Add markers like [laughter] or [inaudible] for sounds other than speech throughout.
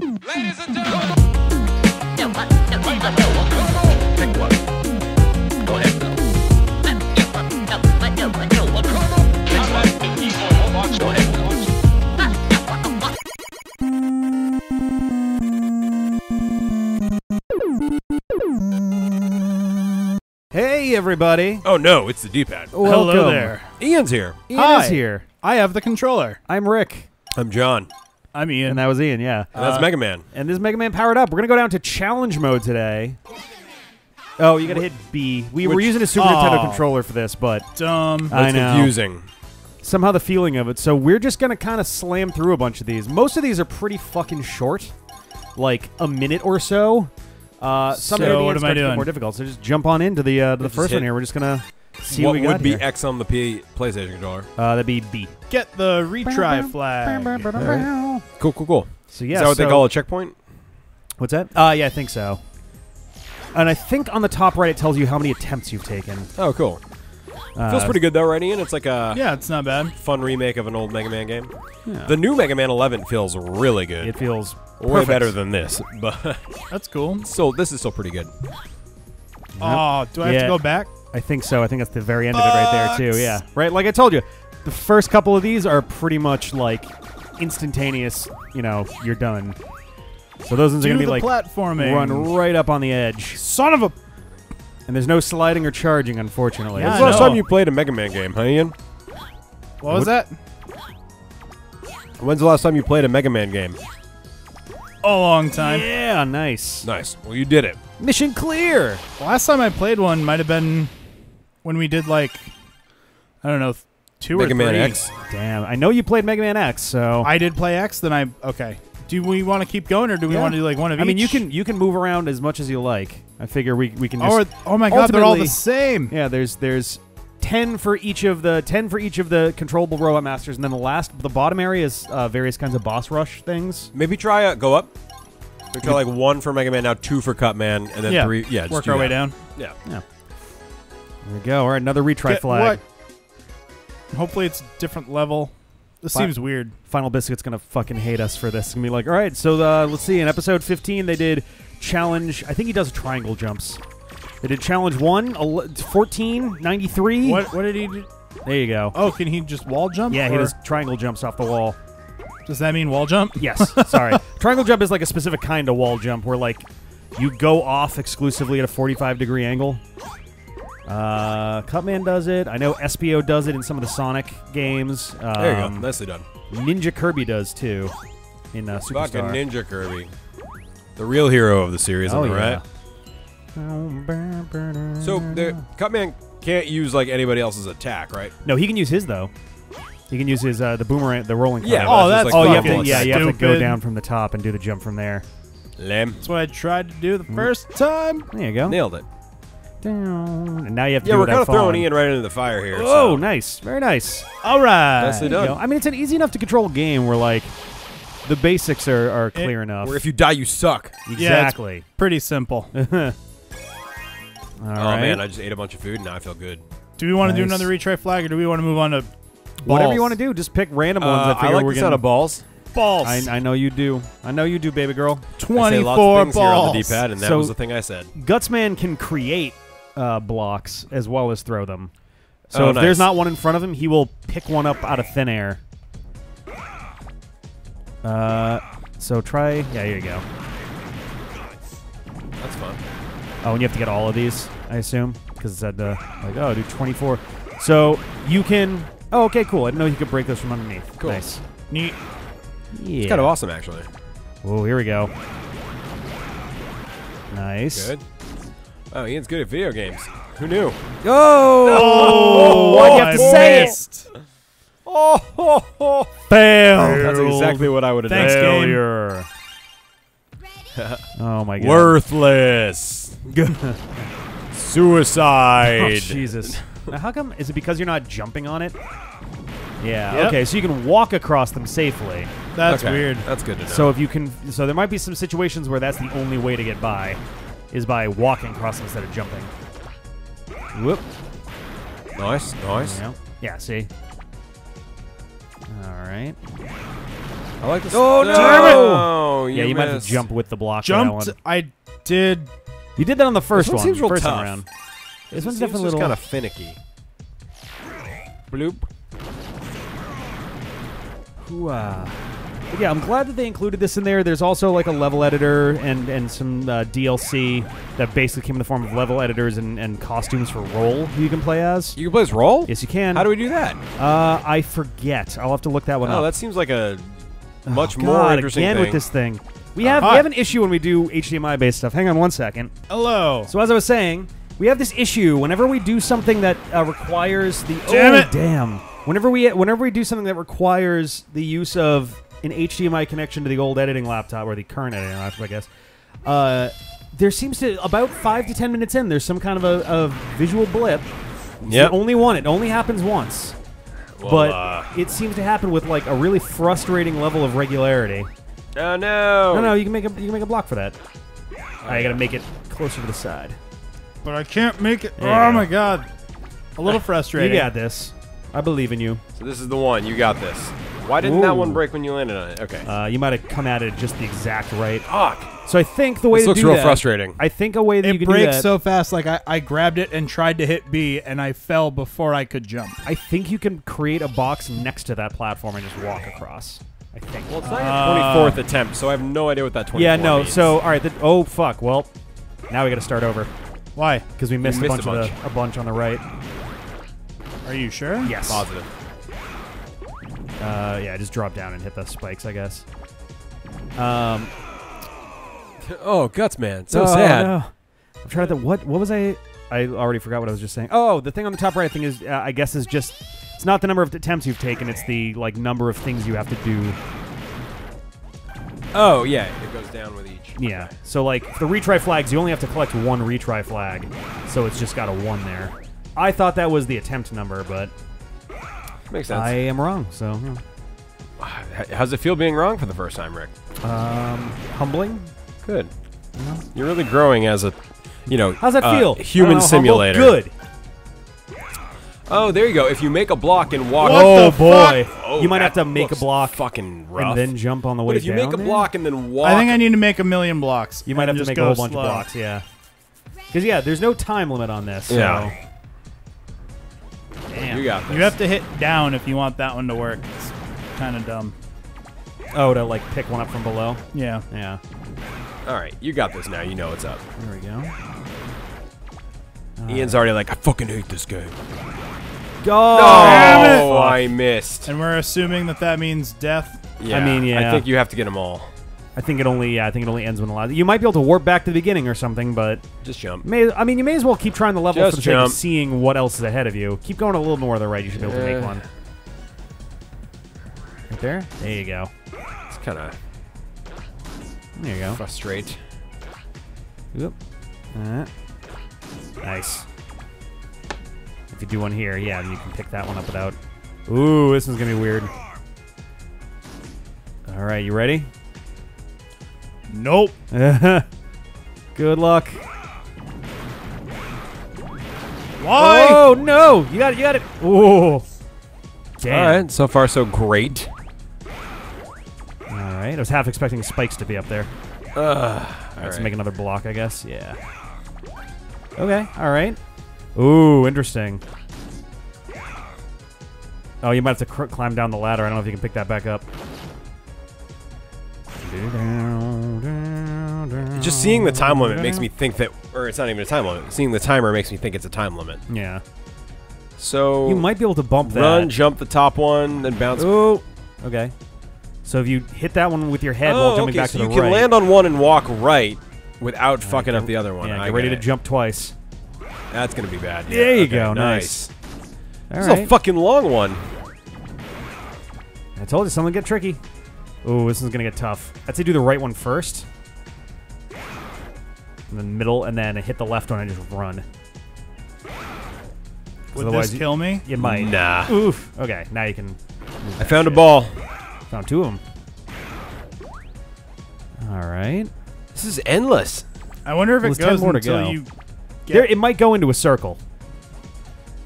Ladies and gentlemen, Hey, everybody. Oh no, it's the D-pad. Hello Welcome. there. Ian's here. Ian Hi. is here. I have the controller. I'm Rick. I'm John. I'm Ian. And that was Ian, yeah. And that's Uh, Mega Man. And this is Mega Man powered up. We're going to go down to challenge mode today. Oh, you got to hit B. We were Which- using a Super Oh. Nintendo controller for this, but Dumb. I That's know. confusing. somehow the feeling of it. So we're just going to kind of slam through a bunch of these. Most of these are pretty fucking short, like a minute or so. Uh, some So of the what ends am I start to get doing? more difficult. So just jump on into the uh, to the Just first one here. We're just gonna see what what we got would be here. X on the P PlayStation controller? uh, that'd be B. Get the retry flag. Cool, cool, cool. So yeah, Is that what they call a checkpoint? What's that? Uh, yeah, I think so. And I think on the top right it tells you how many attempts you've taken. Oh, cool. Uh, Feels pretty good though, right, Ian? It's like a Yeah, it's not bad. fun remake of an old Mega Man game. Yeah. The new Mega Man 11 feels really good. It feels Way perfect. better than this, [laughs] but That's cool. So this is still pretty good. Oh, do I have Yeah. to go back? I think so. I think that's the very end of it right there too. Yeah, right. Like I told you, the first couple of these are pretty much like instantaneous. You know, you're done. So those ones are gonna be the like platforming. run right up on the edge, Son of a. and there's no sliding or charging, unfortunately. Yeah, When's the last time you played a Mega Man game, huh, Ian? What was that? When's the last time you played a Mega Man game? A long time. Yeah, nice. Nice. Well, you did it. Mission clear. Last time I played one might have been when we did like I don't know th- two Mega or Man three. X. Damn, I know you played Mega Man X, so I did play X. Then I okay. Do we want to keep going or do we Yeah. want to do like one of I mean, you can you can move around as much as you like. I figure we we can just Oh, oh my god, they're all ultimately- the same. Yeah, there's there's ten for each of the ten for each of the controllable robot masters, and then the last the bottom area is uh, various kinds of boss rush things. Maybe try a go up. We try like one for Mega Man, now two for Cut Man, and then Yeah. three. Yeah, just Work do our way that. down. Yeah. There we go. All right, another retry Get flag. what? Hopefully it's different level. This Fi- seems weird. Final Biscuit's gonna fucking hate us for this. It's gonna be like, all right, so uh, let's see. In episode 15, they did challenge. I think he does triangle jumps. They did challenge one, ele- 14, 93. What what did he do? There you go. Oh, can he just wall jump? yeah, he does triangle jumps off the wall. Does that mean wall jump? Yes, [laughs] sorry. Triangle jump is like a specific kind of wall jump where like you go off exclusively at a 45 degree angle. Uh, Cutman does it. I know Espio does it in some of the Sonic games. Um, There you go. Nicely done. Ninja Kirby does too in uh, Fucking Superstar. Ninja Kirby. The real hero of the series, oh am I yeah. right? So the Cutman can't use like anybody else's attack, right? No, he can use his though. He can use his uh, the boomerang, the rolling. Yeah, cart. but Oh, that's that's just, oh, you have to, yeah, you have to go down from the top and do the jump from there. Lame. That's what I tried to do the Mm. first time. There you go. Nailed it. Down. And now you have to Yeah, do we're kind of throwing. Ian right into the fire here. Oh, so. nice, very nice. All right. Nicely There you done. I mean, it's an easy enough to control game where like the basics are, are clear enough. Where if you die, you suck. exactly. [laughs] Pretty simple. All oh right. man, I just ate a bunch of food and now I feel good. Do we want to do another retry flag or do we want to move on to Whatever you want to do, just pick random ones. Uh, I I like we're the gonna. sound of balls. balls? I, I know you do. I know you do, baby girl. I say lots of 24 things here on the D-pad, and that So- was the thing I said. Gutsman can create uh, blocks as well as throw them. So Oh, if there's not one in front of him, he will pick one up out of thin air. Uh, so try. Yeah, here you go. That's fun. Oh, and you have to get all of these, I assume, because it said uh, like, oh, do 24. So you can. Oh, okay, cool. I didn't know you could break those from underneath. Cool. Nice. Neat. Yeah. It's kind of awesome, actually. Oh, here we go. Nice. Good. Oh, Ian's good at video games. Who knew? Oh, why'd you have to I say it? Oh, oh, oh. Fail. That's exactly what I would have Thanks, done. Failure. [laughs] oh my god. Worthless. [laughs] Suicide. Oh, Jesus. Now, how come? Is it because you're not jumping on it? Yeah. Yep. Okay, so you can walk across them safely. That's Okay, weird. That's good to know. So if you can, so there might be some situations where that's the only way to get by, is by walking across them instead of jumping. Whoop. nice, nice. You know? Yeah. See. All right. I like this. Oh, no! no! yeah, you might have missed. to jump with the block. for that Jumped. one. I did. You did that on the first one one. seems real first time tough. around. This It one's definitely a little kind of [laughs] finicky. Bloop. Ooh, uh, but yeah, I'm glad that they included this in there. There's also like a level editor and and some uh, DLC that basically came in the form of level editors and, and costumes for Roll who you can play as. You can play as Roll? Yes, you can. How do we do that? Uh, I forget. I'll have to look that one Oh, up. Oh, that seems like a Oh, much more God, interesting again thing. with this thing. We have hi. we have an issue when we do HDMI based stuff. Hang on one second. Hello. So as I was saying, we have this issue whenever we do something that uh, requires the Damn oh, it. damn. Whenever we whenever we do something that requires the use of an HDMI connection to the old editing laptop or the current editing laptop, I guess. Uh, there seems to about five to ten minutes in, there's some kind of a, a visual blip. Yeah. Only one. It only happens once, Well, but uh, it seems to happen with like a really frustrating level of regularity. oh no! No, no, you can make a you can make a block for that. I gotta make it closer to the side. But I can't make it. There you Oh my god. A little frustrating. [laughs] You got this. I believe in you. So this is the one. You got this. Why didn't that one break when you landed on it? Okay. Uh, you might have come at it just the exact right. Fuck. So I think the way This to looks do real that- frustrating. I think a way that you can breaks do that. so fast. Like I, I grabbed it and tried to hit B, and I fell before I could jump. I think you can create a box next to that platform and just walk across. I think. Well, it's not Uh, your 24th attempt, so I have no idea what that 24 yeah, no. means. So all right. The, oh fuck. Well, now we got to start over Why? because we missed, missed a a bunch of the, a bunch on the right. Are you sure? Yes. positive. Uh, yeah. Just drop down and hit the spikes, I guess. Um. Oh, guts, man. So oh, sad. no. I'm trying to think. What what was I? I already forgot what I was just saying. Oh, the thing on the top right, I think is uh, I guess is just it's not the number of attempts you've taken. It's the like number of things you have to do. Oh, yeah. It goes down with each. Yeah. So like the retry flags, you only have to collect one retry flag, so it's just got a one there. I thought that was the attempt number, but Makes sense. I am wrong. So hmm. How's it feel being wrong for the first time, Rick? um, humbling. Good. You're really growing as a, you know, How's that uh, feel? human I don't humble? simulator. Good. Oh, there you go. If you make a block and walk. oh boy, Oh, you might have to make a block Fucking rough. and then jump on the way but if you down. make a there? block and then walk. I think I need to make a million blocks. You might have to make a whole go bunch of blocks, yeah. Because yeah, there's no time limit on this. So. Yeah. Damn. You got this. You have to hit down if you want that one to work. It's kind of dumb. Oh, to like pick one up from below. Yeah. Yeah. All right, you got this now. You know what's up. There we go. Ian's already like, I fucking hate this game. Go. Oh, I missed. And we're assuming that that means death. Yeah, I mean, yeah. I think you have to get them all. I think it only. Yeah, I think it only ends when the last. You might be able to warp back to the beginning or something, but Just jump. may. I mean, you may as well keep trying the level Just for the sake of jump. seeing what else is ahead of you. Keep going a little more to the right. You should be able to make one. Right there. There you go. It's kind of There you go. frustrate. Yep. Uh, nice. If you do one here, yeah, you can pick that one up without. Ooh, this one's gonna be weird. All right, you ready? Nope. [laughs] Good luck. Why? Oh no! You got it! You got it! Ooh. Damn. All right, so far so great. All right. I was half expecting spikes to be up there. Uh, All all right, right. so make another block, I guess. Yeah. Okay. All right. Ooh, interesting. Oh, you might have to cr- climb down the ladder. I don't know if you can pick that back up. Just seeing the time limit makes me think that, or it's not even a time limit. Seeing the timer makes me think it's a time limit. Yeah. So You might be able to bump that. run, jump the top one, then bounce. Ooh. Okay. So if you hit that one with your head while oh, jumping okay. back So to the right, you can land on one and walk right without fucking get- up the other one. yeah, I get ready get to it. jump twice. That's gonna be bad. Yeah, There you okay, go, Nice. All This right. is a fucking long one. I told you, something get tricky. Ooh, this is gonna get tough. I'd say do the right one first, and the middle, and then hit the left one and just run. Would Otherwise this you- kill me? You might. Nah. Oof. Okay, now you can. I found a ball. Found two of them. All right. This is endless. I wonder if Well, it there's 10 goes more to until go. you. There, it might go into a circle.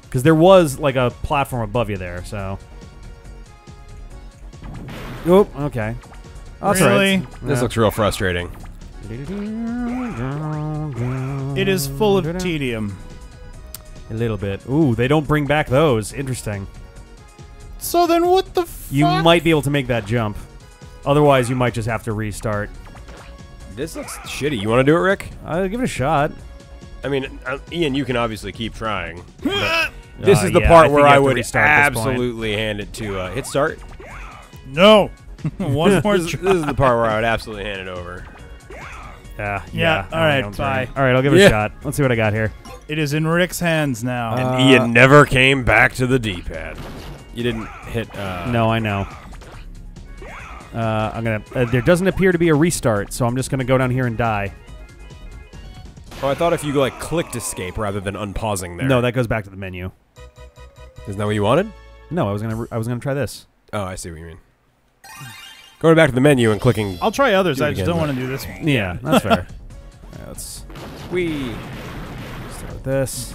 Because there was like a platform above you there, so. Oop. Okay. Oh, that's Really? all right. This Yeah. looks real frustrating. It is full of tedium. A little bit. Ooh, they don't bring back those. Interesting. So then what the fuck? You might be able to make that jump. Otherwise, you might just have to restart. This looks shitty. You want to do it, Rick? I'll give it a shot. I mean, uh, Ian, you can obviously keep trying. but [laughs] this Uh, is the yeah, I part think where you I to would restart at this point. absolutely hand it to uh, hit start. No. [laughs] One more [laughs] This, is- try. this is the part where I would absolutely hand it over. Yeah. Yeah, I all right, I'm bye. sorry. All right, I'll give it Yeah. a shot. Let's see what I got here. It is in Rick's hands now. Uh, Ian never came back to the D-pad. You didn't hit. Uh, No, I know. Uh, I'm gonna. Uh, there doesn't appear to be a restart, so I'm just gonna go down here and die. Oh, I thought if you like clicked escape rather than unpausing there. No, that goes back to the menu. isn't that what you wanted. No, I was gonna. I was gonna try this. Oh, I see what you mean. Going back to the menu and clicking. I'll try others. Do I just again, don't want to do this one. Yeah, that's fair. [laughs] All right, let's We. start with this.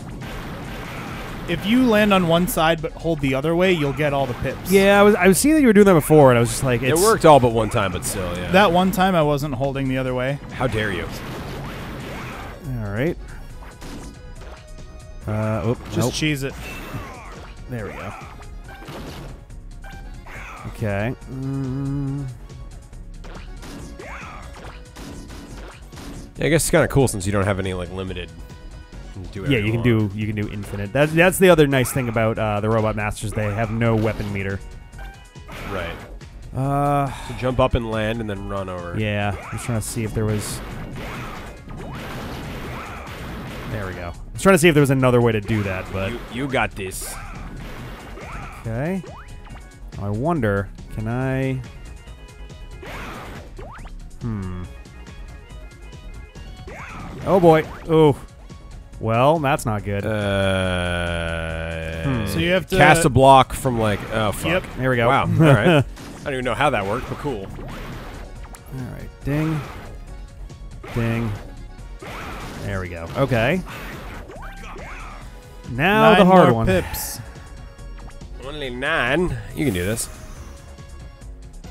If you land on one side but hold the other way, you'll get all the pips. Yeah, I was. I was seeing that you were doing that before, and I was just like, It worked all but one time, but still, yeah. That one time I wasn't holding the other way. How dare you? All right. Uh, oh, Just nope. cheese it. There we go. Okay. Mm, Yeah, I guess it's kind of cool since you don't have any like limited. you yeah, you can want. do you can do infinite. That's that's the other nice thing about uh, the Robot Masters. They have no weapon meter. right. Uh, So jump up and land and then run over. yeah. I was trying to see if there was. There we go. I was trying to see if there was another way to do that, but You, you got this. okay. I wonder, can I? Hmm. Oh boy. Oh. Well, that's not good. Uh, Hmm. So you have to- cast a block from like oh fuck. Yep. there we go. Wow. All right. [laughs] I don't even know how that worked, but cool. All right. Ding. Ding. There we go. Okay. Now Nine the hard more one. pips. Only nine. You can do this.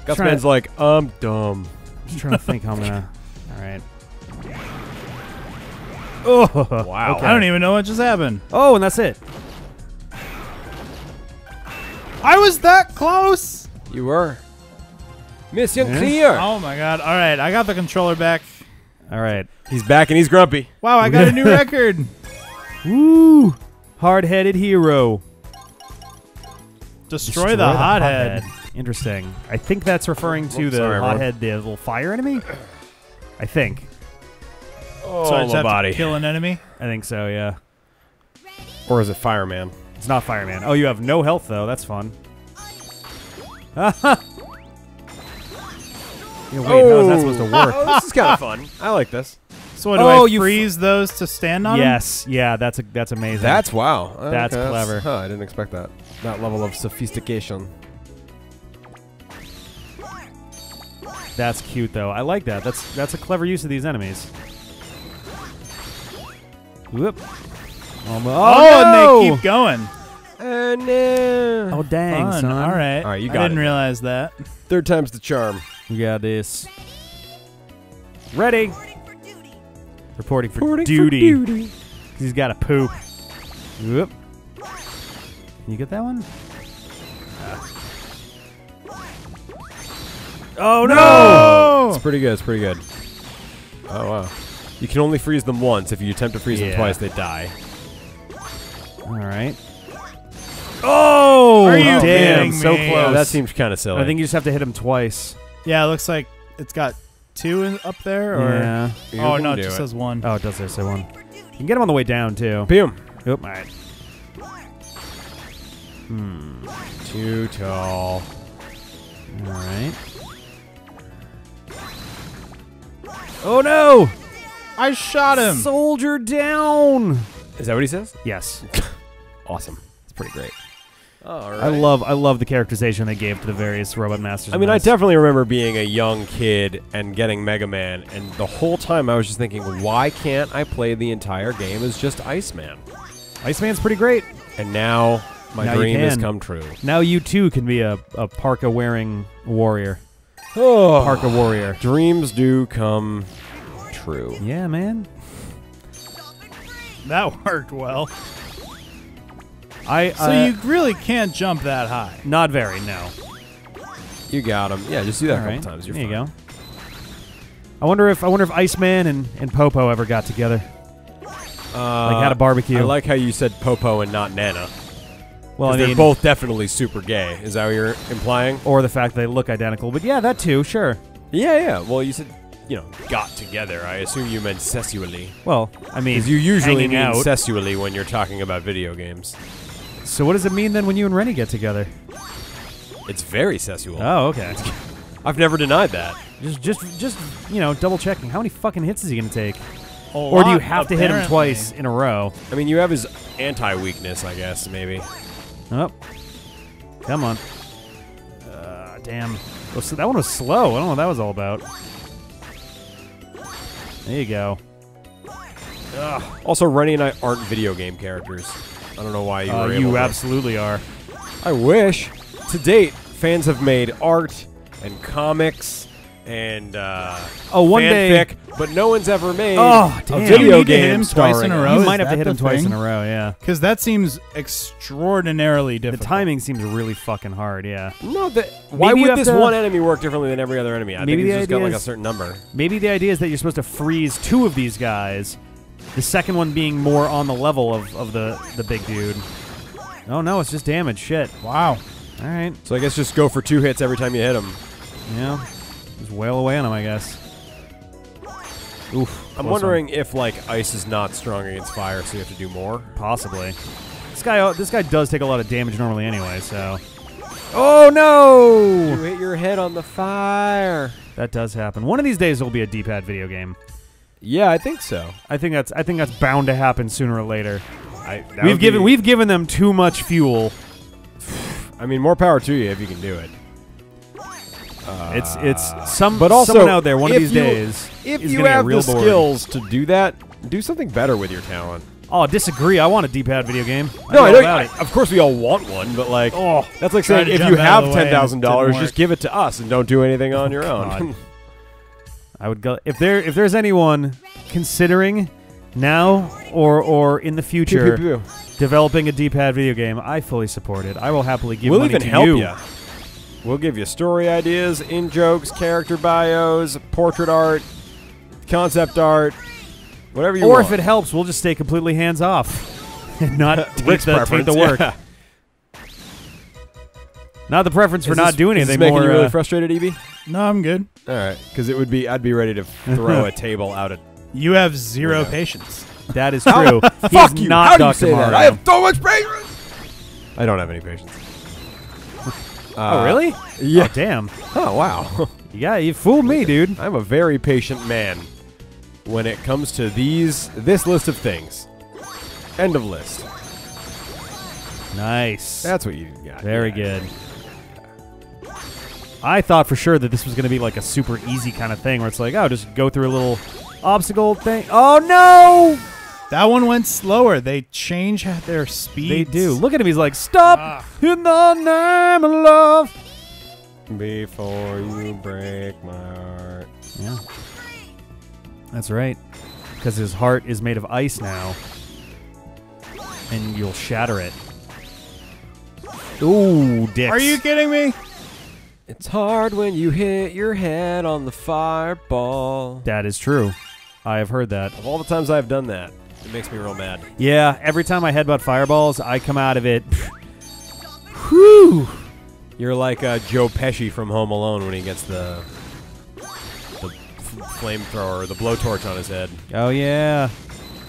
Try Gutsman's it. like, I'm dumb. Just trying to think how I'm gonna. [laughs] All right. Oh Wow. okay. I don't even know what just happened. Oh, and that's it. I was that close. You were. Mission Yeah. clear. Oh my god. All right, I got the controller back. All right. He's back and he's grumpy. Wow, I got a new [laughs] record. Woo! Hard-headed hero. Destroy, the, hothead. Interesting. I think that's referring to Whoops, the sorry, everyone. hothead, the little fire enemy. I think. Oh, So I just my have body. to kill an enemy. I think so. Yeah. Or is it fireman? It's not fireman. Oh, you have no health though. That's fun. [laughs] yeah, wait, how is that supposed to oh. work? oh, [laughs] this is kind of fun. I like this. So what, do Oh, I you freeze those to stand on? yes, yeah, that's a, that's amazing. That's wow. That's clever. Huh, I didn't expect that. That level of sophistication. that's cute though. I like that. That's that's a clever use of these enemies. Whoop. Oh, no. Oh, and they keep going. Oh uh, no. Oh dang, Fun. son! All right. All right, you got I didn't it. realize that. Third time's the charm. we got this. Ready? Reporting for Reporting for duty. duty. He's got to poop. Whoop. Can you get that one? Uh. Oh no! It's pretty good. It's pretty good. Oh wow. You can only freeze them once. If you attempt to freeze Yeah. them twice, they die. All right. Oh! Are you damn, kidding so close. Yeah, that seems kind of silly. I think you just have to hit him twice. Yeah, it looks like it's got two in, up there. Or yeah. You oh no, it just it. says one. Oh, it does say one. You can get him on the way down too. Boom. Oop, all right. Hmm. Too tall. All right. Oh no! I shot him. Soldier down. Is that what he says? Yes, [laughs] Awesome. it's pretty great. All right. I love I love the characterization they gave to the various robot masters. I mean, I definitely remember being a young kid and getting Mega Man, and the whole time I was just thinking, why can't I play the entire game as just Iceman? Iceman's pretty great. And now my Now dream has come true. Now you too can be a, a parka wearing warrior. [sighs] Oh, Parka Warrior. dreams do come true. Yeah, man. That worked well. I So uh, you really can't jump that high. not very no. You got him. Yeah, just do that All a couple right, times. You're there you go. I wonder if I wonder if Iceman and, and Popo ever got together, Uh, like had a barbecue. I like how you said Popo and not Nana. Well, I they're both definitely super gay. Is that what you're implying? or the fact they look identical. But yeah, that too, sure. Yeah, yeah. Well, you said, you know, got together. I assume you meant sexually. Well, I mean, you usually mean out. sexually when you're talking about video games. So what does it mean then when you and Rennie get together? It's very sexual. Oh, okay. [laughs] I've never denied that. just, just, just you know, double checking. How many fucking hits is he gonna take? A Or do you lot, have to hit him apparently. twice in a row? I mean, you have his anti-weakness, I guess, maybe. Oh, come on. Uh, damn. Oh, so that one was slow. I don't know what that was all about. There you go. Also, Rennie and I aren't video game characters. I don't know why you Uh, were able you to- absolutely are. I wish. To date, fans have made art and comics and uh, Oh, one day- but no one's ever made Oh, a video You need hit game him twice starring in a row. you might have to hit him twice in a row. Yeah. Because that seems extraordinarily The timing seems really fucking hard. Yeah. No, that, why Maybe would this one enemy work differently than every other enemy? I Maybe think the it's just got like a certain number. Maybe the idea is that you're supposed to freeze two of these guys. The second one being more on the level of, of the the big dude. Oh no, it's just damage. Shit. Wow. All right. So I guess just go for two hits every time you hit him. Yeah. Just wail away on him, I guess. Oof. I'm close wondering if like ice is not strong against fire, so you have to do more. Possibly. This guy. uh, This guy does take a lot of damage normally, anyway. So. Oh no! You hit your head on the fire. That does happen. One of these days, there'll be a D-pad video game. Yeah, I think so. I think that's. I think that's bound to happen sooner or later. I, We've given. be- We've given them too much fuel. I mean, more power to you if you can do it. Uh, it's it's some But also, someone out there one of these you- days If is you have real the skills to do that, do something better with your talent. Oh, I disagree. I want a D-pad video game. No, I know I, of course, we all want one, but like, Oh, that's like saying if you have of the way ten thousand and dollars, just give it to us and don't do anything on your oh, own. [laughs] I would go if there if there's anyone considering now or or in the future pew, pew. developing a D-pad video game. I fully support it. I will happily give We'll money even to help you. We'll give you story ideas, in jokes, character bios, portrait art, concept art, whatever you Or want. Or if it helps, we'll just stay completely hands off [laughs] and not [laughs] take the, take the work. yeah. Not the preference for Is not this- doing is this anything making more. you really uh, frustrated, Evie? No, I'm good. All right, because it would be. I'd be ready to throw a [laughs] table out at. You have zero Yeah. patience. that is true. He's Fuck you! not How do you Dr. say that? Mario. I have so much patience. I don't have any patience. oh Uh, really? [laughs] Yeah. Oh, damn. Oh wow. [laughs] Yeah, you fooled me, dude. I'm a very patient man when it comes to these this list of things. End of list. Nice. That's what you got. Very Yeah. good. I thought for sure that this was going to be like a super easy kind of thing where it's like, oh, just go through a little obstacle thing. Oh, no! That one went slower. They change their speed. They do. Look at him. He's like, stop Ah. in the name of love. Before you break my heart. Yeah. That's right. Because his heart is made of ice now. And you'll shatter it. Ooh, dicks. Are you kidding me? It's hard when you hit your head on the fireball. That is true. I have heard that. Of all the times I've done that, it makes me real mad. Yeah, every time I headbutt fireballs, I come out of it. Whew. You're like uh, Joe Pesci from Home Alone when he gets the the flamethrower, the blowtorch on his head. Oh yeah.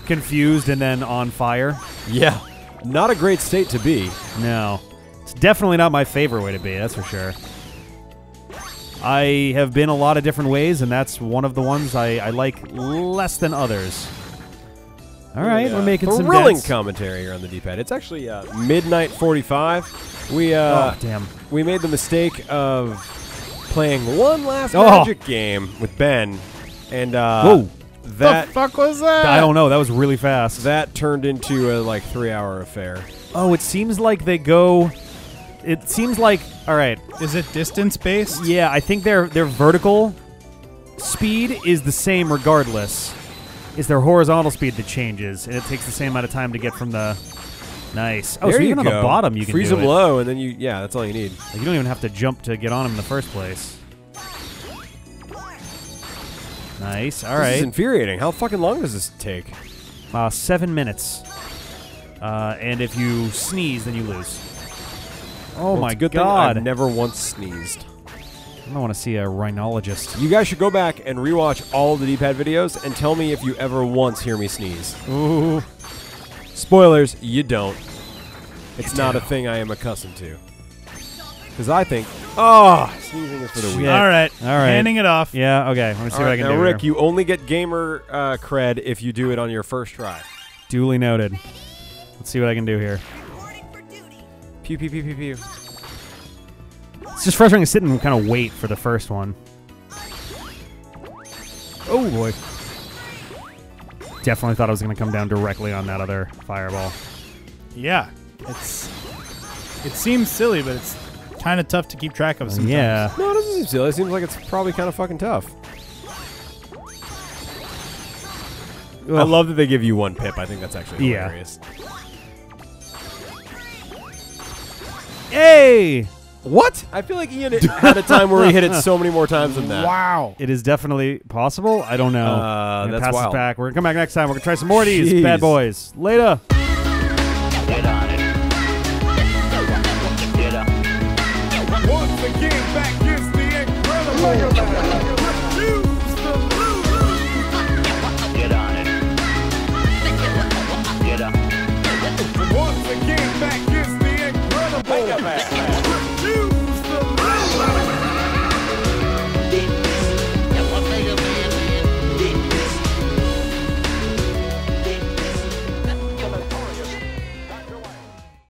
Confused and then on fire. Yeah, not a great state to be. No. It's definitely not my favorite way to be, that's for sure. I have been a lot of different ways, and that's one of the ones I, I like less than others. All right, The, we're making some thrilling commentary here on the D-pad. It's actually uh, midnight 45. We uh, oh, damn. we made the mistake of playing one last Oh. Magic game with Ben, and uh, Whoa. that the fuck was that? I don't know. That was really fast. that turned into a like three-hour affair. Oh, it seems like they go it seems like all right. Is it distance based? Yeah, I think their their vertical speed is the same regardless. It's their horizontal speed that changes, and it takes the same amount of time to get from the. Nice. Oh, there so you even on the bottom you can freeze them it. low, and then you yeah, that's all you need. Like, you don't even have to jump to get on him in the first place. Nice. All This is infuriating. How fucking long does this take? Uh, seven minutes. Uh, and if you sneeze, then you lose. Oh Well, my good god! Thing I've never once sneezed. I don't want to see a rhinologist. You guys should go back and rewatch all the D-pad videos and tell me if you ever once hear me sneeze. Ooh. Spoilers, you don't. It's not a thing I am accustomed to. Because I think, oh, sneezing is for the weak. All right. All right. Handing it off. Yeah. Okay. Let me see All what I right, can now, do. Rick, here. you only get gamer uh, cred if you do it on your first try. Duly noted. Let's see what I can do here. Pew pew pew pew pew. It's just frustrating to sit and kind of wait for the first one. Oh boy. Definitely thought I was going to come down directly on that other fireball. Yeah. It's. It seems silly, but it's kind of tough to keep track of. Sometimes. Yeah. No, it doesn't seem silly. It seems like it's probably kind of fucking tough. I love that they give you one pip. I think that's actually Yeah. Hey! What? I feel like Ian had a time where he hit it so many more times than that. Wow. It is definitely possible. I don't know. Uh, that's pass wild. back. We're gonna come back next time. We're gonna try some more of these Jeez. bad boys. Later. Get on it.